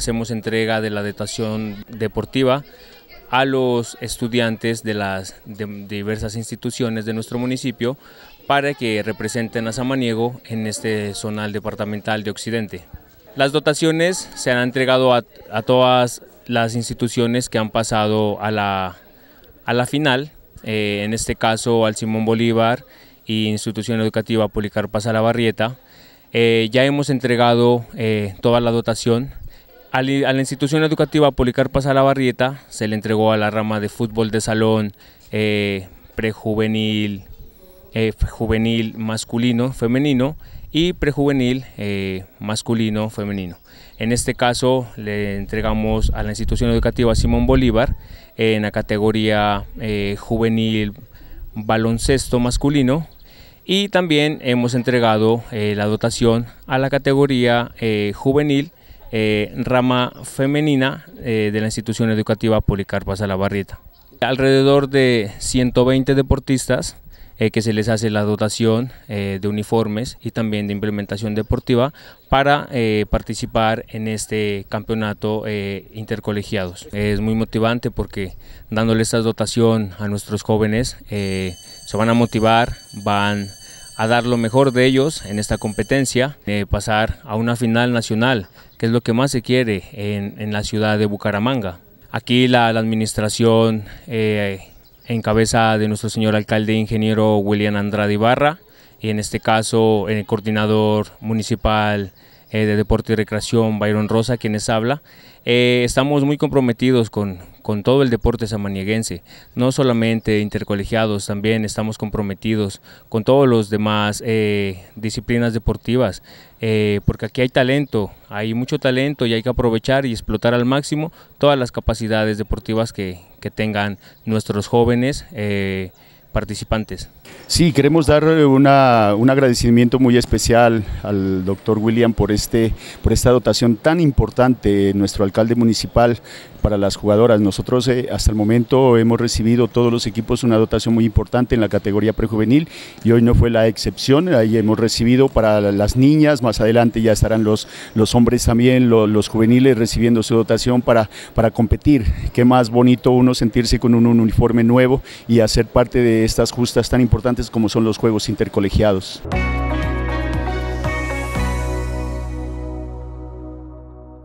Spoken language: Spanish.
hacemos entrega de la dotación deportiva a los estudiantes de las diversas instituciones de nuestro municipio para que representen a Samaniego en este zonal departamental de Occidente. Las dotaciones se han entregado a, todas las instituciones que han pasado a la, a la final, eh, en este caso al Simón Bolívar y Institución Educativa Policarpa Salabarrieta. Eh, ya hemos entregado eh, toda la dotación. A la institución educativa Policarpa Salabarrieta se le entregó a la rama de fútbol de salón, prejuvenil, juvenil masculino, femenino y prejuvenil masculino, femenino. En este caso le entregamos a la institución educativa Simón Bolívar en la categoría juvenil baloncesto masculino y también hemos entregado eh, la dotación a la categoría eh, juvenil eh, rama femenina de la institución educativa Policarpa Salabarrieta. Alrededor de 120 deportistas que se les hace la dotación de uniformes y también de implementación deportiva para participar en este campeonato intercolegiados. Es muy motivante porque dándole esta dotación a nuestros jóvenes se van a motivar, van a dar lo mejor de ellos en esta competencia, de pasar a una final nacional, que es lo que más se quiere en, la ciudad de Bucaramanga. Aquí la, administración eh, en cabeza de nuestro señor alcalde ingeniero William Andrade Ibarra y en este caso el coordinador municipal eh, de Deporte y Recreación Byron Rosa, quienes habla, eh, estamos muy comprometidos con, con todo el deporte samanieguense, no solamente intercolegiados, también estamos comprometidos con todos los demás eh, disciplinas deportivas, porque aquí hay talento, hay mucho talento y hay que aprovechar y explotar al máximo todas las capacidades deportivas que, tengan nuestros jóvenes participantes. Sí, queremos dar un agradecimiento muy especial al doctor William por, este, por esta dotación tan importante, nuestro alcalde municipal para las jugadoras. Nosotros eh, hasta el momento hemos recibido todos los equipos una dotación muy importante en la categoría prejuvenil y hoy no fue la excepción. Ahí hemos recibido para las niñas, más adelante ya estarán los, los hombres también, los, juveniles recibiendo su dotación para, para competir. Qué más bonito uno sentirse con un uniforme nuevo y hacer parte de estas justas tan como son los Juegos Intercolegiados.